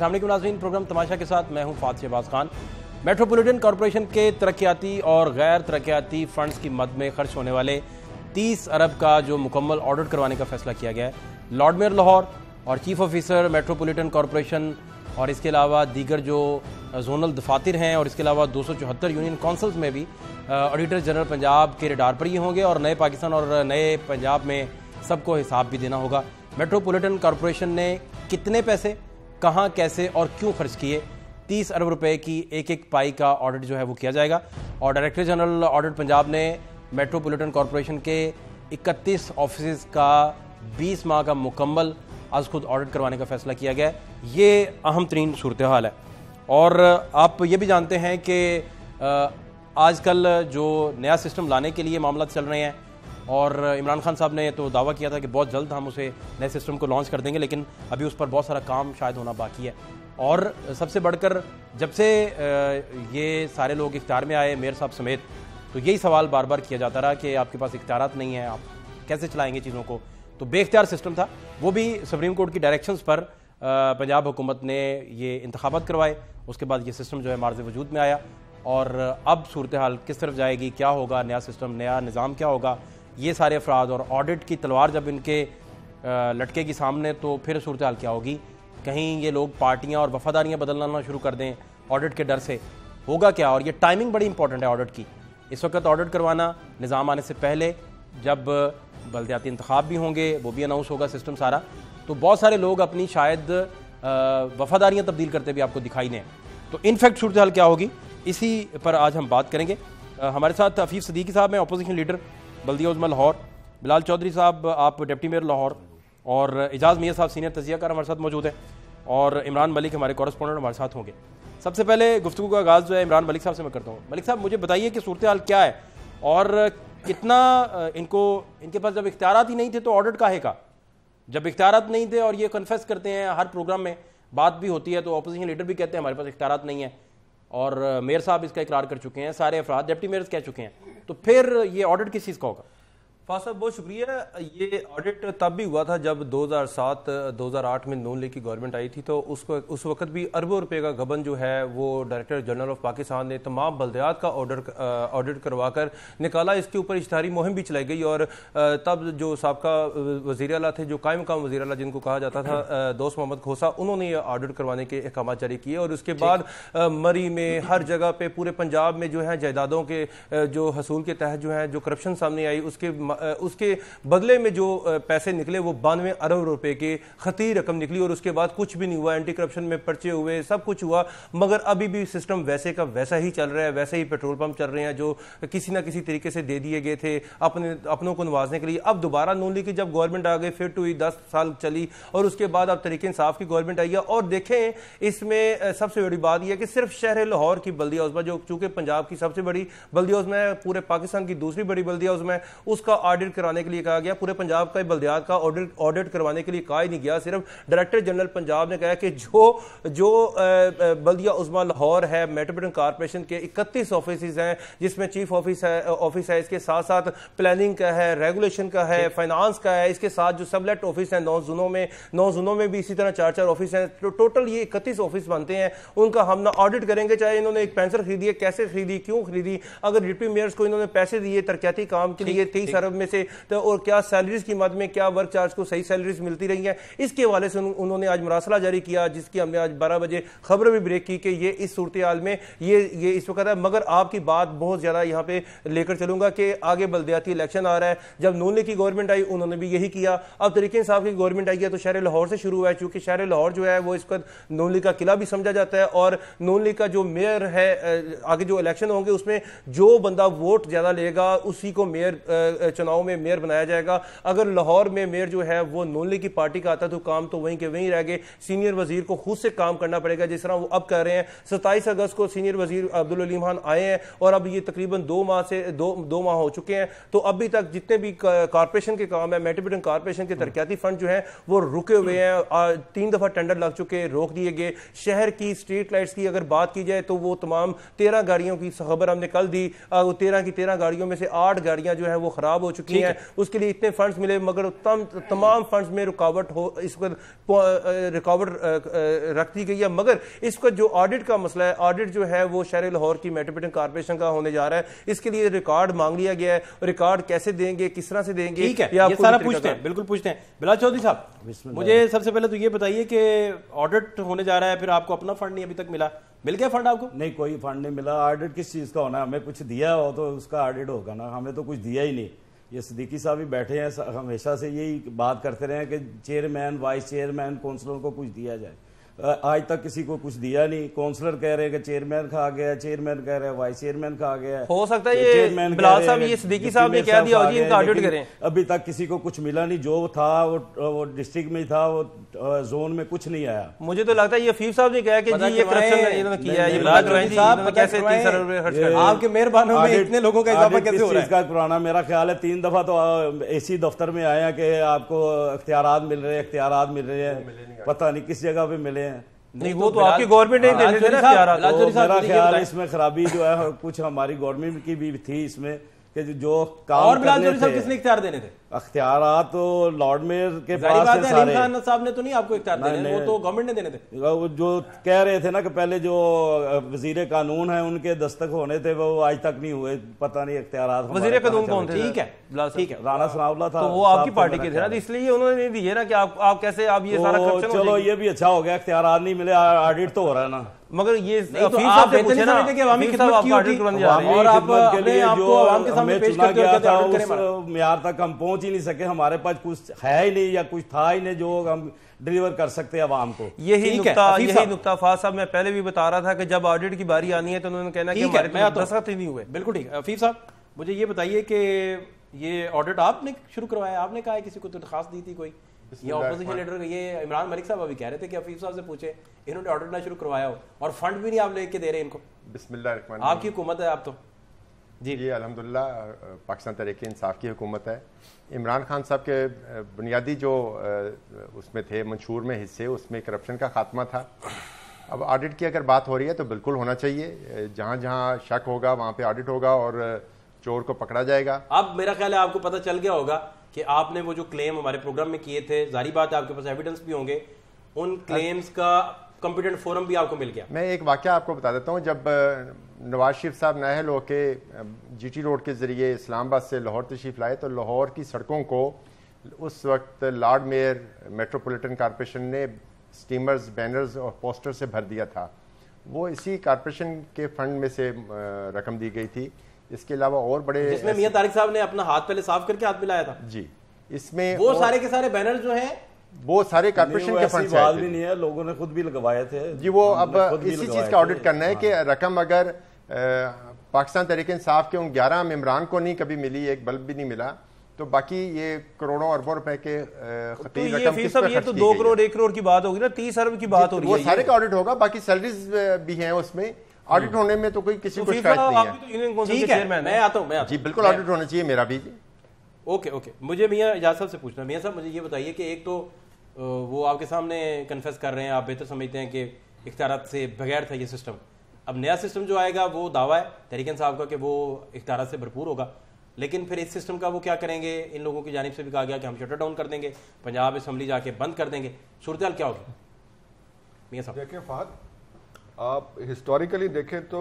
السلام علیکم ناظرین، پروگرام تماشا کے ساتھ میں ہوں فاتح شہباز خان۔ میٹروپولیٹن کارپوریشن کے ترقیاتی اور غیر ترقیاتی فنڈز کی مد میں خرچ ہونے والے تیس ارب کا جو مکمل آڈٹ کروانے کا فیصلہ کیا گیا ہے، لارڈ میئر لاہور اور چیف آفیسر میٹروپولیٹن کارپوریشن اور اس کے علاوہ دیگر جو زونل دفاتر ہیں اور اس کے علاوہ دو سو چوہتر یونین کونسلز میں بھی آڈیٹر جنرل پنجاب کے ریڈار پر ہی ہوں گے اور نئے پاکستان اور نئے پنجاب میں سب کو حساب بھی دینا ہوگا۔ میٹروپولیٹن کارپوریشن نے کتنے پیسے کہاں، کیسے اور کیوں خرچ کیے؟ تیس ارب روپے کی ایک ایک پائی کا آڈٹ جو ہے وہ کیا جائے گا۔ اور ڈائریکٹر جنرل آڈٹ پنجاب نے میٹروپولیٹن کارپوریشن کے اکتیس آفیسز کا بیس ماہ کا مکمل از خود آڈٹ کروانے کا فیصلہ کیا گیا۔ ہے یہ اہم ترین صورتحال ہے۔ اور آپ یہ بھی جانتے ہیں کہ آج کل جو نیا سسٹم لانے کے لیے معاملات چل رہے ہیں اور عمران خان صاحب نے تو دعویٰ کیا تھا کہ بہت جلد ہم اسے نئے سسٹم کو لانچ کر دیں گے، لیکن ابھی اس پر بہت سارا کام شاید ہونا باقی ہے۔ اور سب سے بڑھ کر جب سے یہ سارے لوگ اختیار میں آئے میر صاحب سمیت، تو یہی سوال بار بار کیا جاتا رہا کہ آپ کے پاس اختیارات نہیں ہیں، آپ کیسے چلائیں گے چیزوں کو؟ تو بے اختیار سسٹم تھا۔ وہ بھی سپریم کورٹ کی ڈائریکشنز پر پنجاب حکومت نے یہ انتخابات کروائے، اس کے بعد یہ سسٹم جو ہے مارز وجود میں آیا۔ اور اب صورتحال کس طرف جائے گی؟ کیا ہوگا؟ نیا سسٹم، نیا نظام کیا ہوگا؟ یہ سارے افراد اور آڈٹ کی تلوار جب ان کے لٹکے کی سامنے تو پھر صورتحال کیا ہوگی؟ کہیں یہ لوگ پارٹیاں اور وفاداریاں بدلنا شروع کر دیں آڈٹ کے ڈر سے؟ ہوگا کیا؟ اور یہ ٹائمنگ بڑی امپورٹنٹ ہے آڈٹ کی۔ اس وقت آڈٹ کروانا نظام آنے سے پہلے جب بلدیاتی انتخاب بھی ہوں گے، وہ بھی اناؤنس ہوگا سسٹم سارا، تو بہت سارے لوگ اپنی شاید وفاداریاں تبدیل کرتے بھی آپ کو دکھائی دیں۔ تو انفیکٹ صورتحال کیا ہوگی؟ اسی پر آج ہم بات کریں گے۔ ہمارے ساتھ عفیف صدیقی صاحب ہیں اپوزیشن لیڈر بلدیہ عظمہ لاہور۔ بلال چودھری صاحب، آپ ڈپٹی میئر لاہور اور اعجاز میاں صاحب سینئر تجزیہ کار ہمارے ساتھ موجود ہیں اور عمران ملک ہمارے کورسپونڈنٹ ہمارے ساتھ ہوں گے۔ سب سے پہلے گفتگو کا آغاز جو ہے عمران ملک صاحب سے میں کرتا ہوں۔ ملک صاحب، مجھے بتائیے کہ صورتحال کیا ہے اور کتنا، ان کو، ان کے پاس جب اختیارات ہی نہیں تھے تو آڈٹ کا ہے کا؟ جب اختیارات نہیں تھے اور یہ کنفیس کرتے ہیں ہر پروگرام میں، بات بھی ہوتی ہے تو اپوزیشن لیڈر بھی کہتے ہیں ہمارے پاس اختیارات نہیں ہیں۔ اور میئر صاحب اس کا اقرار کر چکے ہیں، سارے افراد، ڈپٹی میئرز کہہ چکے ہیں۔ تو پھر یہ آڈٹ کس چیز کا ہوگا؟ صاحب بہت شکریہ۔ یہ آڈٹ تب بھی ہوا تھا جب دو ہزار سات دو ہزار آٹھ میں نون لیگ کی گورنمنٹ آئی تھی تو اس کو اس وقت بھی اربوں روپے کا گبن جو ہے وہ ڈائریکٹر جنرل آف پاکستان نے تمام بلدیات کا آڈر آڈٹ کروا کر نکالا۔ اس کے اوپر اشتہاری مہم بھی چلائی گئی اور تب جو سابقہ وزیر اعلیٰ تھے جو قائم مقام وزیر اعلیٰ جن کو کہا جاتا تھا دوست محمد کھوسا انہوں نے یہ آڈٹ کروانے کے احکامات جاری کیے اور اس کے بعد مری میں ہر جگہ پہ پورے پنجاب میں جو ہے جائیدادوں کے جو حصول کے تحت جو ہے جو کرپشن سامنے آئی اس کے اس کے بدلے میں جو پیسے نکلے، وہ بانوے ارب روپے کے خطیر رقم نکلی اور اس کے بعد کچھ بھی نہیں ہوا اینٹی کرپشن میں پرچے ہوئے، سب کچھ ہوا، مگر ابھی بھی سسٹم ویسے کا ویسا ہی چل رہا ہے، ویسے ہی پیٹرول پمپ چل رہے ہیں، جو کسی نہ کسی طریقے سے دے دیے گئے تھے اپنے، اپنوں کو نوازنے کے لیے۔ اب دوبارہ نون لیگ کی جب گورنمنٹ آ گئی فٹ ہوئی دس سال چلی اور اس کے بعد اب طریقے انصاف کی گورنمنٹ آئی ہے۔ اور دیکھیں، اس میں سب سے بڑی بات یہ ہے کہ صرف شہر لاہور کی بلدیہ عزمہ جو چونکہ پنجاب کی سب سے بڑی بلدیہ عزمہ ہے، پورے پاکستان کی دوسری بڑی بلدیہ عزمہ ہے اس کا آڈٹ کرانے کے لیے کہا گیا پورے پنجاب کا بلدیات کا آڈٹ کروانے کے لیے کہا ہی نہیں گیا۔ صرف ڈائریکٹر جنرل پنجاب نے کہا کہ جو جو بلدیہ عظمہ لاہور ہے میٹروپولیٹن کارپوریشن کے اکتیس آفیسز ہیں جس میں چیف آفس ہے آفس ہے اس کے ساتھ ساتھ پلاننگ کا ہے ریگولیشن کا ہے فائنانس کا ہے اس کے ساتھ جو سب لیٹ آفس ہیں نو زونوں میں نو زونوں میں بھی اسی طرح چار چار آفس ہیں۔ ٹوٹل یہ اکتیس آفس بنتے ہیں۔ ان کا ہم نہ آڈٹ کریں گے چاہے انہوں نے ایک پینسر خریدی ہے کیسے خریدی کیوں خریدی؟ اگر ڈپٹی میئرز کو انہوں نے پیسے دیے ترقیاتی کام کے لیے تیس ارب میں سے اور کیا سیلریز کی مد میں کیا ورک چارج کو صحیح سیلریز ملتی رہی ہیں؟ اس کے حوالے سے انہوں نے آج مراسلہ جاری کیا، جس کی ہم نے آج بارہ بجے خبر بھی بریک کی کہ یہ اس صورتحال میں یہ یہ اس وقت ہے، مگر آپ کی بات بہت زیادہ یہاں پہ لے کر چلوں گا کہ آگے بلدیاتی الیکشن آ رہا ہے۔ جب نون لیگ کی گورنمنٹ آئی، انہوں نے بھی یہی کیا۔ اب طریقے صاحب کی گورنمنٹ آئی ہے تو شہر لاہور سے شروع ہوا ہے۔ چونکہ شہر لاہور جو ہے، وہ اس وقت نون لیگ کا قلعہ بھی سمجھا جاتا ہے اور نون لیگ کا جو میئر ہے آگے جو الیکشن ہوں گے، اس میں جو بندہ ووٹ زیادہ لے گا، اسی کو میئر چناؤ میں میئر بنایا جائے گا۔ اگر لاہور میں میئر جو ہے وہ نون کی پارٹی کا آتا تو کام تو وہیں کے وہیں رہ گئے۔ سینئر وزیر کو خود سے کام کرنا پڑے گا، جس طرح وہ اب کر رہے ہیں۔ ستائیس اگست کو سینئر وزیر عبدالعلیم خان آئے ہیں اور اب یہ تقریباً دو ماہ سے دو دو ماہ ہو چکے ہیں۔ تو ابھی تک جتنے بھی کارپوریشن کے کام ہے میٹروپولیٹن کارپوریشن کے ترقیاتی فنڈ جو ہیں وہ رکے ہوئے ہیں۔ تین دفعہ ٹینڈر لگ چکے، روک دیے گئے۔ شہر کی اسٹریٹ لائٹس کی اگر بات کی جائے تو وہ تمام تیرہ گاڑیوں کی خبر ہم نے کل دی۔ تیرہ کی تیرہ گاڑیوں میں سے آٹھ گاڑیاں جو ہیں وہ خراب ہو ہو چکی ہیں۔ اس کے لیے اتنے فنڈز ملے مگر تمام فنڈز میں رکاوٹ ہو اس کو رکاوٹ رکھ دی گئی ہے۔ مگر اس کو جو آڈٹ کا مسئلہ ہے آڈٹ جو ہے وہ شہر لاہور کی میٹروپولیٹن کارپوریشن کا ہونے جا رہا ہے۔ اس کے لیے ریکارڈ مانگ لیا گیا ہے۔ ریکارڈ کیسے دیں گے کس طرح سے دیں گے یہ سارا پوچھتے ہیں بالکل پوچھتے ہیں۔ بلال چودھری صاحب مجھے سب سے پہلے تو یہ بتائیے کہ آڈٹ ہونے جا رہا ہے پھر آپ کو اپنا فنڈ نہیں ابھی تک ملا۔ مل گیا فنڈ آپ کو؟ نہیں کوئی فنڈ نہیں ملا۔ آڈٹ کس چیز کا ہونا ہے؟ ہمیں کچھ دیا ہو تو اس کا آڈٹ ہوگا نا۔ ہمیں تو کچھ دیا ہی نہیں۔ یہ صدیقی صاحب ہی بیٹھے ہیں، ہمیشہ سے یہی بات کرتے رہے ہیں کہ چیئرمین وائس چیئرمین کونسلوں کو کچھ دیا جائے۔ آج تک کسی کو کچھ دیا نہیں۔ کونسلر کہہ رہے کہ چیئرمین کھا گیا چیئرمین کہہ رہے وائس چیئرمین کھا گیا۔ ہو سکتا ہے یہ بلال صاحب یہ صدیقی صاحب نے کہہ دیا ہو جی ان کا آڈٹ کریں۔ ابھی تک کسی کو کچھ ملا نہیں۔ جو تھا وہ ڈسٹرکٹ میں تھا وہ زون میں کچھ نہیں آیا۔ مجھے تو لگتا ہے یہ فیف صاحب نے کہا کہ جی یہ کرپشن انہوں نے کیا ہے؟ یہ بلال چودھری صاحب کیسے تین سر روپے خرچ کر؟ آپ کے مہربانوں میں اتنے لوگوں کا اضافہ کیسے ہو رہا ہے؟ اس کا پرانا میرا خیال ہے تین دفعہ تو اے سی دفتر میں آیا کہ آپ کو اختیارات مل رہے ہیں اختیارات مل رہے ہیں۔ پتہ نہیں کس جگہ پہ ملے ہیں۔ نہیں وہ تو آپ کی گورنمنٹ نہیں نا میرا خیال اس میں خرابی جو ہے کچھ ہماری گورنمنٹ کی بھی تھی اس میں کہ جو کام اور بلال چودھری صاحب کس نے اختیار دینے تھے؟ اختیارات تو لارڈ میئر کے پاس ہے سارے۔ خان صاحب نے تو نہیں آپ کو اختیار دینے وہ تو گورنمنٹ نے دینے تھے۔ جو کہہ رہے تھے نا کہ پہلے جو وزیر قانون ہیں ان کے دستک ہونے تھے وہ آج تک نہیں ہوئے پتہ نہیں اختیارات وزیر قانون کون تھے؟ ٹھیک ہے ٹھیک ہے۔ رانا ثناء اللہ تھا تو وہ آپ کی پارٹی کے تھے نا اس لیے انہوں نے دیے نا کہ آپ کیسے آپ یہ سارا کرپشن چلو یہ بھی اچھا ہو گیا اختیارات نہیں ملے آڈٹ تو ہو رہا ہے نا۔ مگر یہ فیس صاحب سے پوچھے نا کہ عوامی خدمت کی ہوتی اور آپ اپنے آپ کو عوام کے سامنے پیش کرتے ہو تھا اس معیار تک ہم پہنچ ہی نہیں سکے ہمارے پاس کچھ ہے ہی نہیں یا کچھ تھا ہی نہیں جو ہم ڈیلیور کر سکتے عوام کو۔ یہی نکتہ یہی نکتہ فاس صاحب میں پہلے بھی بتا رہا تھا کہ جب آڈٹ کی باری آنی ہے تو انہوں نے کہنا کہ ہمارے دستخط ہی نہیں ہوئے۔ بالکل ٹھیک۔ حفیظ صاحب مجھے یہ بتائیے کہ یہ آڈٹ آپ نے شروع کروایا آپ نے کہا ہے کسی کو درخواست دی تھی کوئی؟ یہ اپوزیشن لیڈر یہ عمران ملک صاحب ابھی کہہ رہے تھے کہ حفیظ صاحب سے پوچھے انہوں نے آڈٹ نہ شروع کروایا ہو اور فنڈ بھی نہیں آپ لے کے دے رہے ان کو۔ بسم اللہ الرحمن آپ کی حکومت ہے آپ تو۔ جی۔ یہ الحمدللہ پاکستان تحریک انصاف کی حکومت ہے۔ عمران خان صاحب کے بنیادی جو اس میں تھے منشور میں حصے اس میں کرپشن کا خاتمہ تھا۔ اب آڈٹ کی اگر بات ہو رہی ہے تو بالکل ہونا چاہیے۔ جہاں جہاں شک ہوگا وہاں پہ آڈٹ ہوگا اور چور کو پکڑا جائے گا۔ اب میرا خیال ہے آپ کو پتہ چل گیا ہوگا کہ آپ نے وہ جو کلیم ہمارے پروگرام میں کیے تھے، ظاہری بات ہے آپ کے پاس ایویڈنس بھی ہوں گے، ان کلیمز کا کمپیٹنٹ فورم بھی آپ کو مل گیا۔ میں ایک واقعہ آپ کو بتا دیتا ہوں، جب نواز شریف صاحب نہل ہو کے جی ٹی روڈ کے ذریعے اسلام آباد سے لاہور تشریف لائے، تو لاہور کی سڑکوں کو اس وقت لارڈ میئر میٹروپولیٹن کارپوریشن نے سٹیمرز بینرز اور پوسٹر سے بھر دیا تھا۔ وہ اسی کارپوریشن کے فنڈ میں سے رقم دی گئی تھی۔ اس کے علاوہ اور بڑے جس میں میاں طارق صاحب نے اپنا ہاتھ پہلے صاف کر کے ہاتھ ملایا تھا۔ جی اس میں وہ سارے کے سارے بینر جو ہیں وہ سارے کارپوریشن کے فنڈ بات بھی نہیں ہے لوگوں نے خود بھی لگوائے تھے۔ جی وہ اب اسی چیز کا آڈٹ کرنا ہے کہ رقم اگر پاکستان تحریک انصاف کے ان گیارہ ممبران کو نہیں کبھی ملی ایک بلب بھی نہیں ملا تو باقی یہ کروڑوں اربوں روپے کے خطیر رقم کس پر یہ تو دو کروڑ ایک کروڑ کی بات ہوگی نا تیس ارب کی بات ہو رہی ہے وہ سارے کا آڈٹ ہوگا باقی سیلریز بھی ہیں اس میں۔ آڈٹ ہونے میں تو کوئی کسی کو شکایت نہیں ہے۔ ٹھیک ہے میں آتا ہوں جی بالکل آڈٹ ہونا چاہیے میرا بھی۔ جی اوکے اوکے مجھے میاں اجاز صاحب سے پوچھنا میاں صاحب مجھے یہ بتائیے کہ ایک تو وہ آپ کے سامنے کنفیس کر رہے ہیں آپ بہتر سمجھتے ہیں کہ اختیارات سے بغیر تھا یہ سسٹم اب نیا سسٹم جو آئے گا وہ دعویٰ ہے تحریک صاحب کا کہ وہ اختیارات سے بھرپور ہوگا۔ لیکن پھر اس سسٹم کا وہ کیا کریں گے؟ ان لوگوں کی جانب سے بھی کہا گیا کہ ہم شٹر ڈاؤن کر دیں گے پنجاب اسمبلی جا کے بند کر دیں گے۔ صورتحال کیا ہوگی؟ میاں صاحب۔ دیکھیں فہد۔ آپ ہسٹوریکلی دیکھیں تو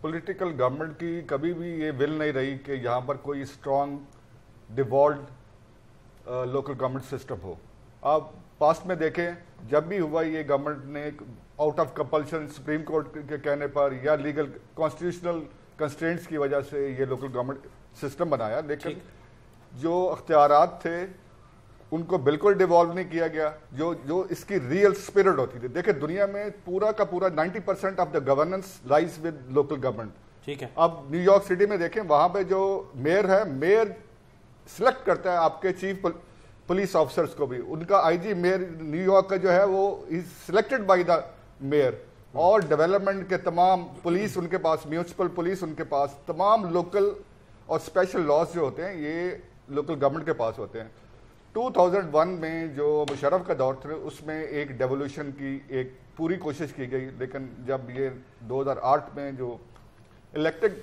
پولیٹیکل گورنمنٹ کی کبھی بھی یہ ول نہیں رہی کہ یہاں پر کوئی strong devolved local government system ہو۔ آپ پاسٹ میں دیکھیں جب بھی ہوا یہ گورنمنٹ نے out of compulsion supreme court کے کہنے پر یا لیگل کانسٹیٹیوشنل کنسٹرینٹس کی وجہ سے یہ لوکل گورنمنٹ سسٹم بنایا لیکن جو اختیارات تھے ان کو بالکل ڈیوالو نہیں کیا گیا جو جو اس کی ریئل اسپرٹ ہوتی تھی۔ دیکھیں دنیا میں پورا کا پورا ninety percent of the governance lies with local government ٹھیک ہے۔ اب نیو یارک سٹی میں دیکھیں وہاں پہ جو میئر ہے میئر سلیکٹ کرتا ہے آپ کے چیف پولیس آفیسرز کو بھی۔ ان کا I G mayor New York کا جو ہے وہ سلیکٹڈ بائی دا میئر اور ڈیولپمنٹ کے تمام پولیس ان کے پاس میونسپل پولیس ان کے پاس تمام لوکل اور اسپیشل لاس جو ہوتے ہیں یہ لوکل گورنمنٹ کے پاس ہوتے ہیں۔ ٹو تھاؤزنڈ ون میں جو مشرف کا دور تھا، اس میں ایک ڈیولوشن کی ایک پوری کوشش کی گئی، لیکن جب یہ دو ہزار آٹھ میں جو الیکٹڈ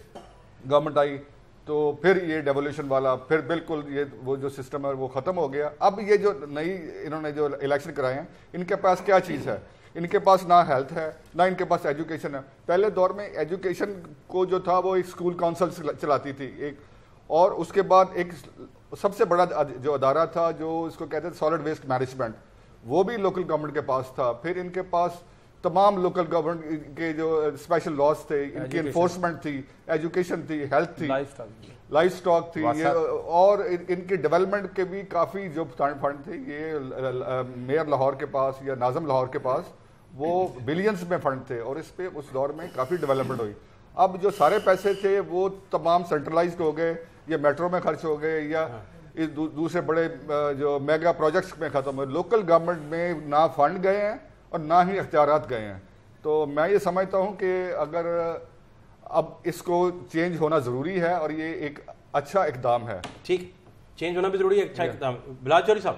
گورنمنٹ آئی، تو پھر یہ ڈیولیوشن والا، پھر بالکل یہ وہ جو سسٹم ہے، وہ ختم ہو گیا۔ اب یہ جو نئی انہوں نے جو الیکشن کرائے ہیں، ان کے پاس کیا چیز ہے؟ ان کے پاس نہ ہیلتھ ہے، نہ ان کے پاس ایجوکیشن ہے۔ پہلے دور میں ایجوکیشن کو جو تھا، وہ ایک اسکول کاؤنسل چلاتی تھی، ایک اور اس کے بعد ایک سب سے بڑا جو ادارہ تھا جو اس کو کہتے تھے سالڈ ویسٹ مینجمنٹ وہ بھی لوکل گورنمنٹ کے پاس تھا۔ پھر ان کے پاس تمام لوکل گورنمنٹ کے جو اسپیشل لاس تھے ان کی انفورسمنٹ تھی ایجوکیشن تھی ہیلتھ تھی لائف سٹاک تھی اور ان کی ڈیولپمنٹ کے بھی کافی جو فنڈ تھے یہ میئر لاہور کے پاس یا ناظم لاہور کے پاس وہ بلینز میں فنڈ تھے اور اس پہ اس دور میں کافی ڈیولپمنٹ ہوئی۔ اب جو سارے پیسے تھے وہ تمام سینٹرلائزڈ ہو گئے۔ یا میٹرو میں خرچ ہو گئے یا دوسرے بڑے جو میگا پروجیکٹس میں ختم ہوئے لوکل گورنمنٹ میں نہ فنڈ گئے ہیں اور نہ ہی اختیارات گئے ہیں۔ تو میں یہ سمجھتا ہوں کہ اگر اب اس کو چینج ہونا ضروری ہے اور یہ ایک اچھا اقدام ہے۔ ٹھیک۔ چینج ہونا بھی ضروری ہے اچھا اقدام۔ بلال چوری صاحب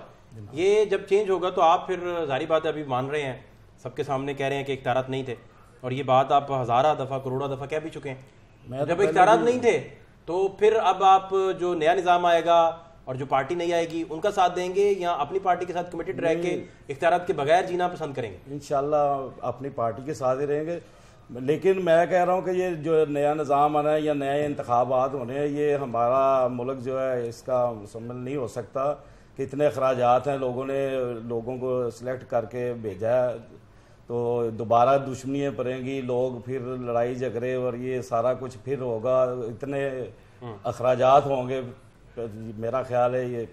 یہ جب چینج ہوگا تو آپ پھر ظاہری بات ابھی مان رہے ہیں سب کے سامنے کہہ رہے ہیں کہ اختیارات نہیں تھے۔ اور یہ بات آپ ہزارہ دفعہ کروڑہ دفعہ کہہ بھی چکے ہیں۔ جب اختیارات نہیں تھے تو پھر اب آپ جو نیا نظام آئے گا اور جو پارٹی نہیں آئے گی ان کا ساتھ دیں گے یا اپنی پارٹی کے ساتھ کمیٹڈ رہ کے اختیارات کے بغیر جینا پسند کریں گے؟ انشاءاللہ اپنی پارٹی کے ساتھ ہی رہیں گے۔ لیکن میں کہہ رہا ہوں کہ یہ جو نیا نظام آنا ہے یا نئے انتخابات ہونے ہیں یہ ہمارا ملک جو ہے اس کا مکمل نہیں ہو سکتا۔ کہ اتنے اخراجات ہیں لوگوں نے لوگوں کو سلیکٹ کر کے بھیجا ہے۔ تو دوبارہ دشمنیاں پڑیں گی لوگ پھر لڑائی جھگڑے اور یہ سارا کچھ پھر ہوگا۔ اتنے اخراجات ہوں گے۔ میرا خیال ہے یہ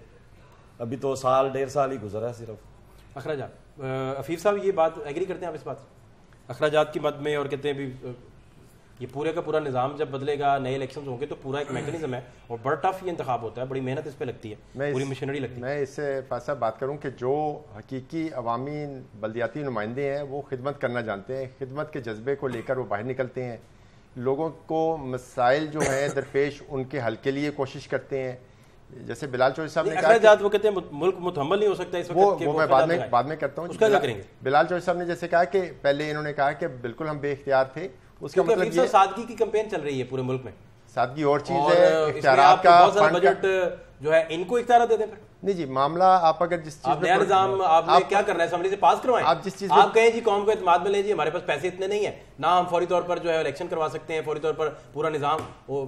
ابھی تو سال ڈیڑھ سال ہی گزرا ہے صرف۔ اخراجات۔ افیف صاحب یہ بات ایگری کرتے ہیں آپ اس بات اخراجات کی مد میں اور کہتے ہیں بھی یہ پورے کا پورا نظام جب بدلے گا نئے الیکشن ہوں گے تو پورا ایک میکنزم ہے اور بڑا ٹف یہ انتخاب ہوتا ہے بڑی محنت اس پہ لگتی ہے پوری مشینری لگتی ہے۔ میں اس سے فاصلہ بات کروں کہ جو حقیقی عوامی بلدیاتی نمائندے ہیں وہ خدمت کرنا جانتے ہیں خدمت کے جذبے کو لے کر وہ باہر نکلتے ہیں۔ لوگوں کو مسائل جو ہیں درپیش ان کے حل کے لیے کوشش کرتے ہیں۔ جیسے بلال چوہری صاحب نے کہا وہ کہتے ہیں ملک متحمل نہیں ہو سکتا اس وقت وہ میں بعد میں بعد میں کرتا ہوں۔ بلال چوہری صاحب نے جیسے کہا کہ پہلے انہوں نے کہا کہ بالکل ہم بے اختیار تھے۔ اس کا مطلب یہ سادگی کی کمپین چل رہی ہے پورے ملک میں۔ سادگی اور چیز ہے اختیارات کا بجٹ جو ہے ان کو اختیارات دے دیں پھر۔ نہیں جی معاملہ آپ اگر جس چیز نیا نظام آپ نے کیا کرنا ہے؟ اسمبلی سے پاس کروائیں۔ آپ جس چیز آپ کہیں جی قوم کو اعتماد میں لیں جی ہمارے پاس پیسے اتنے نہیں ہیں۔ نہ ہم فوری طور پر جو ہے الیکشن کروا سکتے ہیں فوری طور پر پورا نظام وہ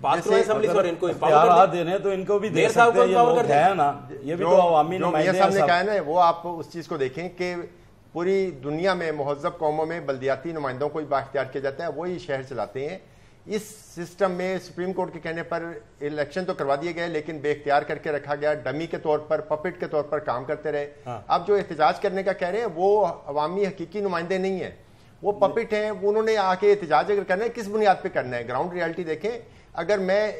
پاس کروائیں اسمبلی سے اور ان کو اختیارات دینے تو ان کو بھی دے سکتے ہیں یہ لوگ ہیں نا یہ بھی تو عوامی نمائندے ہیں صاحب نے کہا ہے نا وہ آپ اس چیز کو دیکھیں کہ پوری دنیا میں مہذب قوموں میں بلدیاتی نمائندوں کو با اختیار کیا جاتا ہے وہی شہر چلاتے ہیں۔ اس سسٹم میں سپریم کورٹ کے کہنے پر الیکشن تو کروا دیے گئے لیکن بے اختیار کر کے رکھا گیا۔ ڈمی کے طور پر پپٹ کے طور پر کام کرتے رہے۔ ہاں۔ اب جو احتجاج کرنے کا کہہ رہے ہیں وہ عوامی حقیقی نمائندے نہیں ہیں۔ وہ پپٹ ہیں انہوں نے آ کے احتجاج اگر کرنا ہے کس بنیاد پہ کرنا ہے؟ گراؤنڈ ریالٹی دیکھیں۔ اگر میں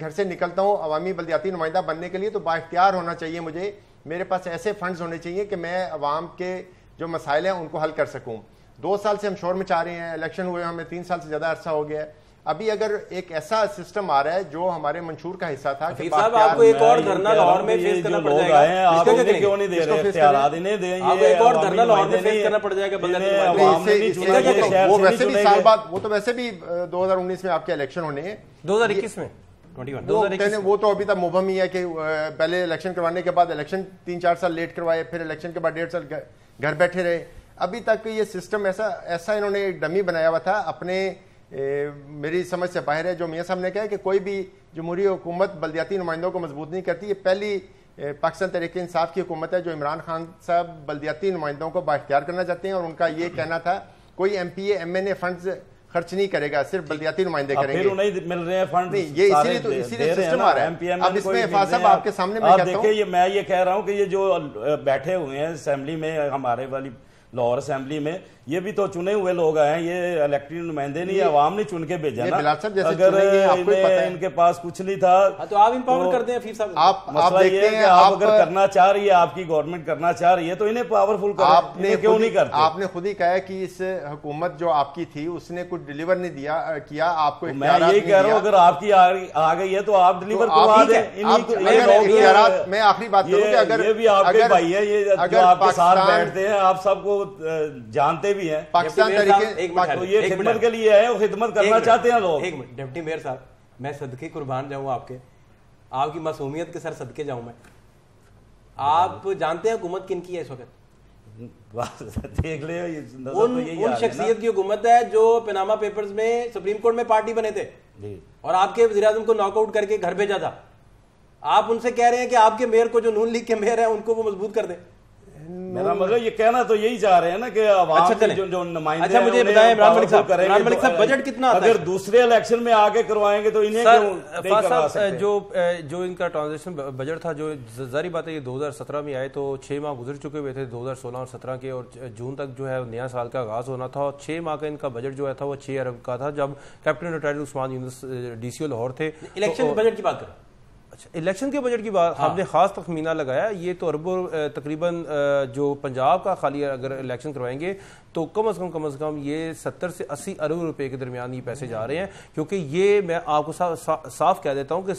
گھر سے نکلتا ہوں عوامی بلدیاتی نمائندہ بننے کے لیے تو با اختیار ہونا چاہیے مجھے۔ میرے پاس ایسے فنڈز ہونے چاہیے کہ میں عوام کے جو مسائل ہیں ان کو حل کر سکوں۔ دو سال سے ہم شور میں چاہ رہے ہیں الیکشن ہوئے ہمیں تین سال سے زیادہ عرصہ ہو گیا ہے۔ ابھی اگر ایک ایسا سسٹم آ رہا ہے جو ہمارے منشور کا حصہ تھا کہ صاحب آپ کو ایک اور دھرنا لاہور میں فیس کرنا پڑ جائے گا۔ آپ انہیں کیوں نہیں دے رہے اختیارات انہیں دیں آپ ایک اور دھرنا لاہور میں فیس کرنا پڑ جائے گا وہ ویسے بھی سال بعد وہ تو ویسے بھی دو ہزار انیس میں آپ کے الیکشن ہونے ہیں۔ دو ہزار اکیس میں وہ تو ابھی تک مبہم ہی ہے کہ پہلے الیکشن کروانے کے بعد الیکشن تین چار سال لیٹ کروائے پھر الیکشن کے بعد ڈیڑھ سال گھر بیٹھے رہے۔ ابھی تک یہ سسٹم ایسا ایسا انہوں نے ڈمی بنایا ہوا تھا اپنے میری سمجھ سے باہر ہے جو میاں صاحب نے کہا کہ کوئی بھی جمہوری حکومت بلدیاتی نمائندوں کو مضبوط نہیں کرتی یہ پہلی پاکستان تحریک انصاف کی حکومت ہے جو عمران خان صاحب بلدیاتی نمائندوں کو با اختیار کرنا چاہتے ہیں اور ان کا یہ کہنا تھا کوئی M P A M N A funds خرچ نہیں کرے گا صرف بلدیاتی نمائندے کریں گے۔ پھر مل رہے ہیں فنڈ یہ اسی لیے تو اسی لیے سسٹم آ رہا ہے۔ اب اس میں افاظ صاحب آپ کے سامنے میں کہتا ہوں۔ میں یہ کہہ رہا ہوں کہ یہ جو بیٹھے ہوئے ہیں اسمبلی میں ہمارے والی لاہور اسمبلی میں یہ بھی تو چنے ہوئے لوگ ہیں یہ الیکٹڈ نمائندے نہیں عوام نے چن کے بھیجا نا۔ اگر ان کے پاس کچھ نہیں تھا ہاں، تو آپ امپاور کر دیں صاحب۔ آپ مسئلہ یہ ہے کہ آپ اگر کرنا چاہ رہی ہے آپ کی گورنمنٹ کرنا چاہ رہی ہے تو انہیں پاورفل کریں۔ کیوں نہیں کرتے؟ آپ نے خود ہی کہا کہ اس حکومت جو آپ کی تھی اس نے کچھ ڈیلیور نہیں دیا کیا آپ کو میں یہی کہہ رہا ہوں اگر آپ کی آ گئی ہے تو آپ ڈیلیور کروا دیں۔ میں آخری بات کروں کہ اگر یہ بھی آپ کے بھائی ہے یہ جو آپ کے ساتھ بیٹھتے ہیں آپ سب کو جانتے بھی ہیں۔ پاکستان یہ خدمت کے لیے ہے خدمت کرنا چاہتے ہیں لوگ۔ ڈپٹی میئر صاحب میں صدقے قربان جاؤں آپ کے۔ آپ کی معصومیت کے سر صدقے جاؤں میں۔ آپ جانتے ہیں حکومت کن کی ہے اس وقت؟ دیکھ لے ان شخصیت کی حکومت ہے جو پناما پیپرز میں سپریم کورٹ میں پارٹی بنے تھے۔ جی۔ اور آپ کے وزیر اعظم کو ناک آؤٹ کر کے گھر بھیجا تھا۔ آپ ان سے کہہ رہے ہیں کہ آپ کے میئر کو جو نون لیگ کے میئر ہیں ان کو وہ مضبوط کر دیں۔ میرا مطلب یہ کہنا تو یہی چاہ رہے ہیں نا کہ عوام اچھا چلیں۔ جو جو نمائندے اچھا، مجھے بتائیں عمران ملک صاحب، عمران ملک صاحب، بجٹ کتنا آتا ہے؟ اگر دوسرے الیکشن میں آگے کروائیں گے تو انہیں کیوں نہیں کروا سکتے؟ جو جو ان کا ٹرانزیکشن بجٹ تھا جو ظاہری بات ہے یہ دو ہزار سترہ میں آئے تو چھ ماہ گزر چکے ہوئے تھے دو ہزار سولہ اور سترہ کے اور جون تک جو ہے نیا سال کا آغاز ہونا تھا اور چھ ماہ کا ان کا بجٹ جو ہے تھا وہ چھ ارب کا تھا۔ جب captain retire Usman Younis D C O Lahore تھے الیکشن بجٹ کی بات کریں۔ اچھا الیکشن کے بجٹ کی بات ہم نے خاص تخمینہ لگایا یہ تو اربوں تقریباً جو پنجاب کا خالی اگر الیکشن کروائیں گے تو کم از کم کم از کم یہ ستر سے اسی ارب روپے کے درمیان یہ پیسے جا رہے ہیں۔ کیونکہ یہ میں آپ کو صاف کہہ دیتا ہوں کہ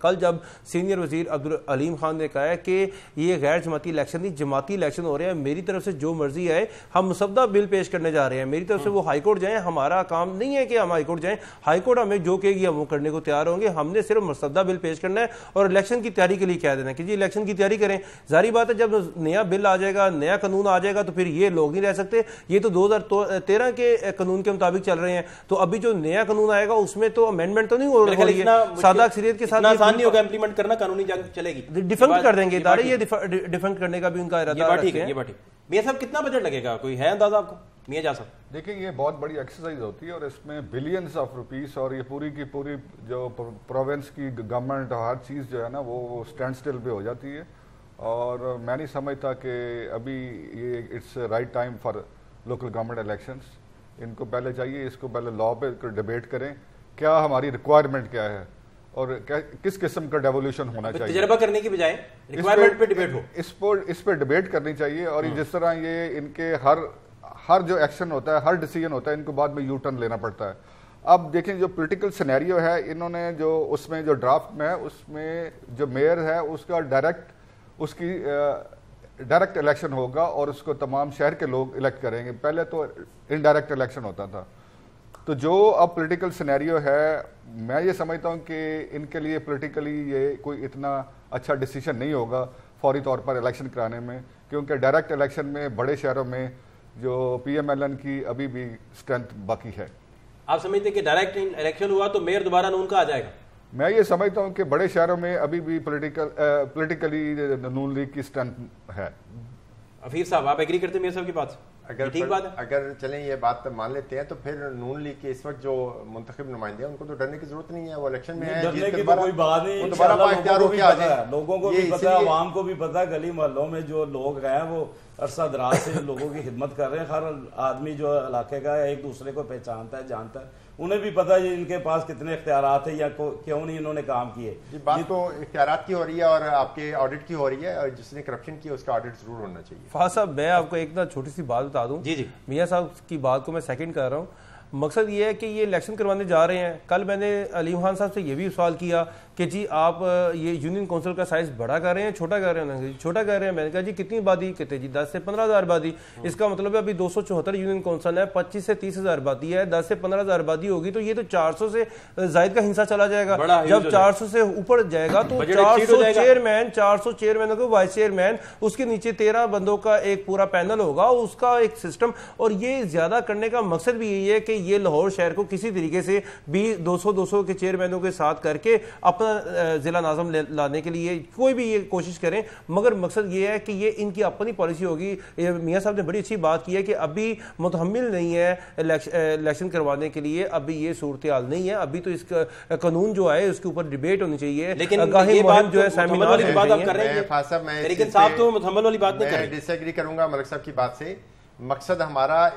کل جب سینئر وزیر عبدالعلیم خان نے کہا ہے کہ یہ غیر جماعتی الیکشن نہیں، جماعتی الیکشن ہو رہے ہیں، میری طرف سے جو مرضی ہے ہم مسودہ بل پیش کرنے جا رہے ہیں۔ میری طرف سے وہ ہائی کورٹ جائیں، ہمارا کام نہیں ہے کہ ہم ہائی کورٹ جائیں۔ ہائی کورٹ ہمیں جو کہے گی ہم وہ کرنے کو تیار ہوں گے۔ ہم نے صرف مسودہ بل پیش کرنا ہے اور الیکشن کی تیاری کے لیے کہہ دینا ہے کہ جی الیکشن کی تیاری کریں۔ ظاہری بات ہے جب نیا بل آ جائے گا، نیا قانون آ جائے گا تو پھر یہ لوگ نہیں رہ سکتے۔ یہ تو دو ہزار تیرہ کے قانون کے مطابق چل رہے ہیں۔ تو ابھی جو نیا قانون آئے گا اس میں تو امینڈمنٹ تو نہیں ہو رہی ہے۔ سادہ اکثریت کے ساتھ اتنا آسان نہیں ہوگا امپلیمنٹ کرنا قانونی جنگ چلے گی۔ ڈیفنکٹ کر دیں گے ادارے یہ ڈیفنکٹ کرنے کا بھی ان کا یہ ارادہ بات ٹھیک ہے رکھتے یہ ہیں بات ٹھیک میاں صاحب کتنا بجٹ لگے گا؟ کوئی ہے اندازہ آپ کو؟ میاں جا صاحب۔ دیکھیں یہ بہت بڑی ایکسرسائز ہوتی ہے اور اس میں بلینز آف روپیز اور یہ پوری کی پوری جو پروونس کی گورنمنٹ ہر چیز جو ہے نا وہ سٹینڈ سٹل پہ ہو جاتی ہے۔ اور میں نہیں سمجھتا کہ ابھی یہ it's right time for local government elections ان کو پہلے چاہیے اس کو پہلے لا پہ ڈبیٹ کریں کیا ہماری ریکوائرمنٹ کیا ہے؟ اور کس قسم کا ڈیولیوشن ہونا چاہیے؟ تجربہ کرنے کی بجائے ریکوائرمنٹ پہ ڈیبیٹ ہو۔ اس پر اس پہ ڈبیٹ کرنی چاہیے اور جس طرح یہ ان کے ہر ہر جو ایکشن ہوتا ہے ہر ڈیسیجن ہوتا ہے ان کو بعد میں یو ٹرن لینا پڑتا ہے۔ اب دیکھیں جو پولیٹیکل سینیریو ہے انہوں نے جو اس میں جو ڈرافٹ میں ہے اس میں جو میئر ہے اس کا ڈائریکٹ اس کی ڈائریکٹ الیکشن ہوگا اور اس کو تمام شہر کے لوگ الیکٹ کریں گے۔ پہلے تو انڈائریکٹ الیکشن ہوتا تھا۔ تو جو اب پولیٹیکل سینیریو ہے، میں یہ سمجھتا ہوں کہ ان کے لیے پولیٹیکلی یہ کوئی اتنا اچھا ڈیسیشن نہیں ہوگا فوری طور پر الیکشن کرانے میں، کیونکہ ڈائریکٹ الیکشن میں بڑے شہروں میں جو پی ایم ایل این کی ابھی بھی اسٹرینتھ باقی ہے۔ آپ سمجھتے ہیں کہ ڈائریکٹ الیکشن ہوا تو میئر دوبارہ نون کا آ جائے گا۔ میں یہ سمجھتا ہوں کہ بڑے شہروں میں ابھی بھی پولیٹیکل پولیٹیکلی نون لیگ کی اسٹرینتھ ہے۔ حفیظ صاحب آپ ایگری کرتے ہیں میئر صاحب کی بات؟ اگر ٹھیک بات ہے؟ اگر چلیں یہ بات مان لیتے ہیں تو پھر نون لیگ کے اس وقت جو منتخب نمائندے ہیں ان کو تو ڈرنے کی ضرورت نہیں ہے وہ الیکشن میں ڈرنے کی تو کوئی بات نہیں دوبارہ لوگوں ہو کو کے بھی آ پتا جائیں۔ لوگوں کو بھی عوام کو بھی پتا ہے گلی محلوں میں جو لوگ ہیں وہ عرصہ دراز سے لوگوں کی خدمت کر رہے ہیں۔ ہر آدمی جو علاقے کا ہے ایک دوسرے کو پہچانتا ہے جانتا ہے۔ انہیں بھی پتا ہے ان کے پاس کتنے اختیارات ہیں یا کیوں نہیں انہوں نے کام کیے؟ یہ بات تو اختیارات کی ہو رہی ہے اور آپ کے آڈٹ کی ہو رہی ہے اور جس نے کرپشن کی اس کا آڈٹ ضرور ہونا چاہیے۔ فاض صاحب میں آپ کو ایک نا چھوٹی سی بات بتا دوں۔ جی جی۔ میاں صاحب کی بات کو میں سیکنڈ کر رہا ہوں۔ مقصد یہ ہے کہ یہ الیکشن کروانے جا رہے ہیں۔ کل میں نے علیم خان صاحب سے یہ بھی سوال کیا کہ جی آپ یہ یونین کونسل کا سائز بڑا کر رہے ہیں چھوٹا کر رہے ہیں؟ جی چھوٹا کر رہے ہیں۔ میں نے کہا جی کتنی آبادی کہتے جی دس سے پندرہ ہزار آبادی اس کا مطلب ہے ابھی دو سو چوہتر یونین کونسل ہے پچیس سے تیس ہزار آبادی ہے۔ دس سے پندرہ ہزار آبادی ہوگی تو یہ تو چار سو سے زائد کا ہنسا چلا جائے گا۔ جب چار سو سے اوپر جائے گا تو چار سو جائے گا۔ چیئرمین چار سو چیئرمینوں کو وائس چیئرمین اس کے نیچے تیرہ بندوں کا ایک پورا پینل ہوگا۔ اس کا ایک سسٹم اور یہ زیادہ کرنے کا مقصد بھی یہی ہے کہ یہ لاہور شہر کو کسی طریقے سے بھی دو سو دو سو کے چیئرمینوں کے ساتھ کر کے اپنا ضلع ناظم لانے کے لیے کوئی بھی یہ کوشش کریں مگر مقصد یہ ہے کہ یہ ان کی اپنی پالیسی ہوگی۔ میاں صاحب نے بڑی اچھی بات کی ہے کہ ابھی متحمل نہیں ہے الیکشن کروانے کے لیے ابھی یہ صورتحال نہیں ہے۔ ابھی تو اس کا قانون جو ہے اس کے اوپر ڈیبیٹ ہونی چاہیے۔ لیکن یہ بات جو ہے سیمینار والی بات آپ ہیں کر رہے ہیں۔ لیکن صاحب تو متحمل والی بات نہیں کر رہے۔ ڈس ایگری کروں گا ملک صاحب کی بات سے۔ مقصد ہمارا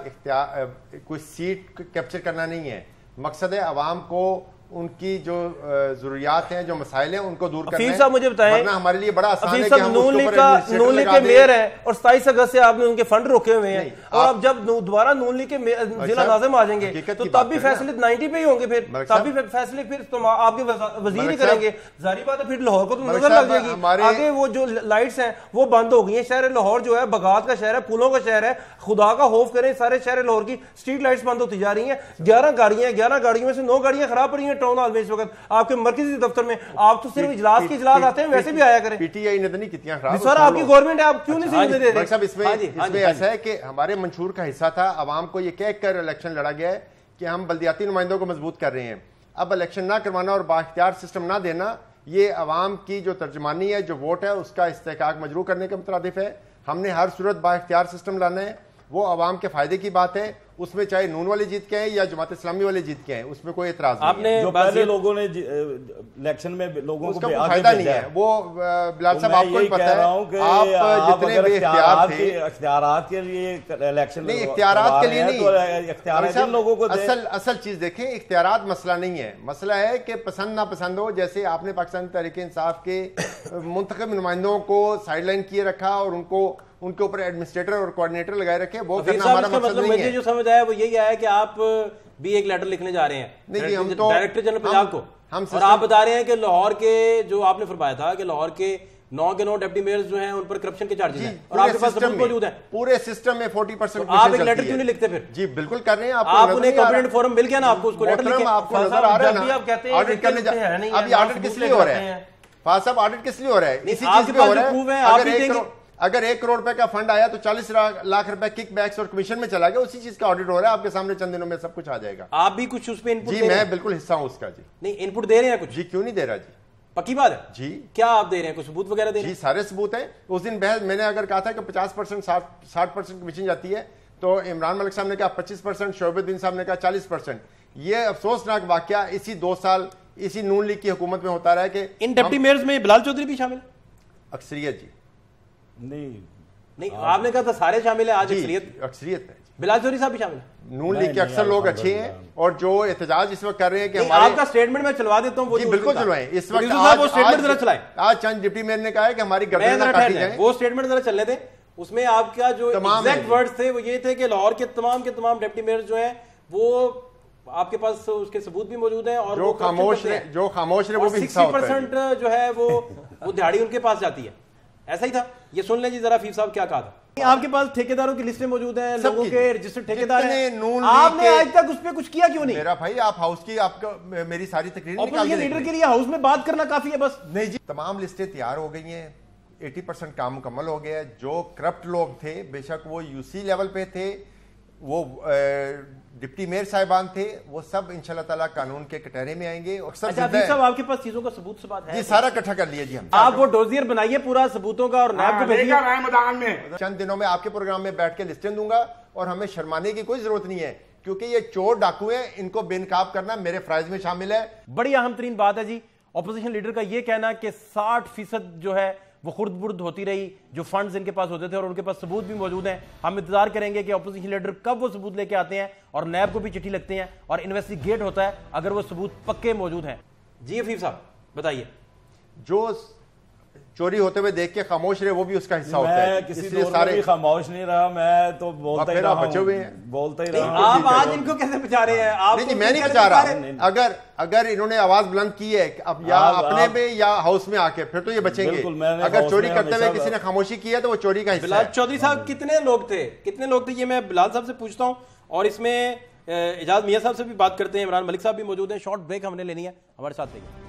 کوئی سیٹ کیپچر کرنا نہیں ہے۔ مقصد ہے عوام کو ان کی جو ضروریات ہیں جو مسائل ہیں ان کو دور کرنا صاحب مجھے بتائیں ہمارے لیے بڑا آسان ہے کہ ہم نون لیگ کا نون لیگ کے۔ میئر ہیں اور ستائیس اگست سے آپ نے ان کے فنڈ روکے ہوئے ہیں اور آپ- اب جب دوبارہ نون لیگ کے ضلع ناظم آ جائیں گے تو تب بھی۔ فیصلے نائنٹی پہ ہی ہوں گے پھر۔ تب بھی فیصلے پھر آپ کے وزیر ہی کریں گے۔ ظاہری بات ہے پھر لاہور کو تو نظر لگ جائے گی۔ آگے وہ جو لائٹس ہیں وہ بند ہو گئی ہیں۔ شہر لاہور جو ہے بغات کا شہر ہے پھولوں کا شہر ہے۔ خدا کا خوف کریں سارے شہر لاہور کی اسٹریٹ لائٹس بند ہوتی جا رہی ہیں۔ گیارہ گاڑیاں ہیں گیارہ گاڑیوں میں سے نو گاڑیاں خراب پڑی ہیں۔ ٹاؤن ہال میں اس وقت آپ کے مرکزی دفتر میں آپ تو صرف اجلاس کے اجلاس آتے ہیں ویسے بھی آیا کریں۔ پی ٹی آئی نے تو نہیں کتنی خراب سر آپ کی گورنمنٹ ہے آپ کیوں نہیں سمجھنے دے ڈاکٹر صاحب اس میں ہاں جی، ہاں جی، ہاں ایسا ہے کہ ہمارے منشور کا حصہ تھا عوام کو یہ کہہ کر الیکشن لڑا گیا ہے کہ ہم بلدیاتی نمائندوں کو مضبوط کر رہے ہیں۔ اب الیکشن نہ کروانا اور بااختیار سسٹم نہ دینا یہ عوام کی جو ترجمانی ہے جو ووٹ ہے اس کا استحقاق مجروع کرنے کے مترادف ہے۔ ہم نے ہر صورت بااختیار سسٹم لانا ہے وہ عوام کے فائدے کی بات ہے۔ اس میں چاہے نون والے جیت کے ہیں یا جماعت اسلامی والے جیت کے ہیں اس میں کوئی اعتراض آپ نہیں ہے۔ نے جو پہلے لوگوں نے جی- الیکشن میں لوگوں کو فائدہ نہیں بھیجا ہے۔ وہ بلال صاحب آپ کو بھی پتہ کہہ رہا ہوں ہے کہ آپ جتنے بے اختیار اختیارات تھے۔ کے اختیارات کے لیے الیکشن نہیں اختیارات کے لیے نہیں۔ اختیارات صاحب، لوگوں کو دیں اصل اصل چیز دیکھیں اختیارات مسئلہ نہیں ہے۔ مسئلہ ہے کہ پسند نہ پسند ہو جیسے آپ نے پاکستان تحریک انصاف کے منتخب نمائندوں کو سائیڈ لائن کیے رکھا اور ان کو ان کے اوپر ایڈمنسٹریٹر اور کوارڈینیٹر لگائے رکھے وہ کرنا ہمارا مقصد مطلب نہیں مجھے ہے سمجھ آیا وہ یہی آیا کہ آپ بھی ایک لیٹر لکھنے جا رہے ہیں۔ جی، ڈائریکٹر جنرل پنجاب کو۔ اور آپ بتا رہے ہیں کہ لاہور کے جو آپ نے فرمایا تھا کہ لاہور کے نو کے نو ڈپٹی میئرز جو ہیں ان پر کرپشن کے چارجز ہیں۔ اور آپ کے پاس سسٹم ثبوت موجود ہیں۔ پورے سسٹم میں فورٹی پرسینٹ تو آپ ایک لیٹر کیوں نہیں لکھتے پھر؟ جی بالکل کر رہے ہیں آپ انہیں؟ کمپلینٹ فورم مل گیا نا آپ کو اس کو لیٹر لکھیں آپ کو نظر آ رہا ہے آپ کہتے ہیں آڈٹ کرنے جا لکھتے ہیں نہیں اب یہ ہیں، آڈٹ آپ کس لیے ہو رہا ہے۔ فاضل صاحب آڈٹ کس لیے ہو رہا ہے؟ اسی چیز پہ ہو پاس رہا جو ہے ہے، اگر ایک دیں گے۔ اگر ایک کروڑ روپے کا فنڈ آیا تو چالیس لاکھ روپے کک بیکس اور کمیشن میں چلا گیا اسی چیز کا آڈٹ ہو رہا ہے آپ کے سامنے چند دنوں میں سب کچھ آ جائے گا۔ آپ بھی کچھ اس پہ انپٹ جی میں بالکل حصہ ہوں اس کا جی۔ نہیں انپٹ دے رہے ہیں کچھ؟ جی کیوں نہیں دے رہا جی؟ پکی بات ہے؟ جی۔ کیا آپ دے رہے ہیں؟ کچھ ثبوت وغیرہ دے رہے جی ہیں؟ سارے ثبوت ہیں۔ اس دن بحث میں نے اگر کہا تھا کہ پچاس پرسینٹ ساٹھ پرسینٹ کمیشن جاتی ہے تو عمران ملک صاحب نے کہا پچیس پرسینٹ شعیب الدین صاحب نے کہا چالیس پرسینٹ یہ افسوسناک واقعہ اسی دو سال اسی نون لیگ کی حکومت میں ہوتا رہا ہے کہ ان ڈپٹی میئرز میں بلال چودھری بھی شامل اکثریت جی۔ نہیں نہیں آپ نے کہا تھا سارے شامل ہیں آج جی اکثریت اکثریت ہے جی بلال چودھری صاحب بھی شامل ہیں نون لیگ کے اکثر لوگ۔ اچھے ہیں اور جو احتجاج اس وقت کر رہے ہیں کہ ہمارے آپ کا سٹیٹمنٹ میں چلوا دیتا ہوں وہ جی جو بالکل۔ چلوائیں اس وقت صاحب وہ آج سٹیٹمنٹ ذرا چلائیں آج چند ڈپٹی میئر نے کہا ہے کہ ہماری ذرا نہ کاٹی جائیں وہ سٹیٹمنٹ ذرا چلنے دیں اس میں آپ کا جو ایگزیکٹ۔ ورڈز تھے وہ یہ تھے کہ لاہور کے تمام کے تمام ڈپٹی میئر جو ہیں وہ آپ کے پاس اس کے ثبوت بھی موجود ہیں اور جو خاموش رہے ہیں۔ جو خاموش رہے وہ بھی حصہ ہوتا ہے جی۔ پرسینٹ جو ہے وہ وہ دہاڑی ان کے پاس جاتی ہے ایسا ہی تھا۔ یہ سن لیں جی ذرا فیف صاحب کیا کہا تھا۔ آپ کے پاس ٹھیکیداروں کی لسٹیں موجود ہیں لوگوں۔ کے رجسٹرڈ ٹھیکیدار جتنے ہیں آپ نے آج تک اس پہ کچھ کیا کیوں نہیں؟ میرا بھائی آپ ہاؤس کی آپ کا میری ساری تقریر نکال اپوزیشن کے لیڈر کے۔ لیے ہاؤس میں بات کرنا کافی ہے بس۔ نہیں جی تمام لسٹیں تیار ہو گئی ہیں۔ ایٹی پرسنٹ کام مکمل ہو گیا ہے۔ جو کرپٹ لوگ تھے بے شک وہ یو سی لیول پہ تھے۔ وہ ڈپٹی میئر صاحبان تھے وہ سب انشاءاللہ تعالیٰ قانون کے کٹہرے میں آئیں گے اور سب اچھا صاحب۔ آپ کے پاس چیزوں کا ثبوت ثبات ہے۔ جی سارا اکٹھا کر لیا جی ہم۔ آپ وہ ڈوزیر بنائیے پورا ثبوتوں کا اور نیب کو بھیجیے۔ میں۔ چند دنوں میں آپ کے پروگرام میں بیٹھ کے لسٹیں دوں گا اور ہمیں شرمانے کی کوئی ضرورت نہیں ہے کیونکہ یہ چور ڈاکو ہیں ان کو بے نقاب کرنا میرے فرائض میں شامل ہے۔ بڑی اہم ترین بات ہے جی اپوزیشن لیڈر کا یہ کہنا کہ ساٹھ فیصد جو ہے وہ خرد برد ہوتی رہی، جو فنڈز ان کے پاس ہوتے تھے اور ان کے پاس ثبوت بھی موجود ہیں۔ ہم انتظار کریں گے کہ اپوزیشن لیڈر کب وہ ثبوت لے کے آتے ہیں اور نیب کو بھی چٹھی لگتے ہیں اور انویسٹیگیٹ ہوتا ہے اگر وہ ثبوت پکے موجود ہیں۔ جی حفیظ صاحب، بتائیے۔ جو چوری ہوتے ہوئے دیکھ کے خاموش رہے وہ بھی اس کا حصہ ہوتا میں ہے کسی دور میں سارے بھی خاموش نہیں رہا میں تو بولتا ہی رہا بچے ہوئے ہوں ہیں۔ بولتا ہی رہا ہوں۔ آپ آج ان کو کیسے بچا رہے ہیں؟ آپ نہیں جی میں نہیں بچا رہا؟ اگر اگر انہوں نے آواز بلند کی ہے اب یا اپنے میں یا ہاؤس میں آ کے پھر تو یہ بچیں گے۔ اگر چوری کرتے ہوئے کسی نے خاموشی کی ہے تو وہ چوری کا حصہ بلال ہے۔ چودھری صاحب کتنے لوگ تھے؟ کتنے لوگ تھے یہ میں بلال صاحب سے پوچھتا ہوں۔ اور اس میں اجاز میاں صاحب سے بھی بات کرتے ہیں عمران ملک صاحب بھی موجود ہیں۔ شارٹ بریک ہم نے لینی ہے ہمارے ساتھ رہیے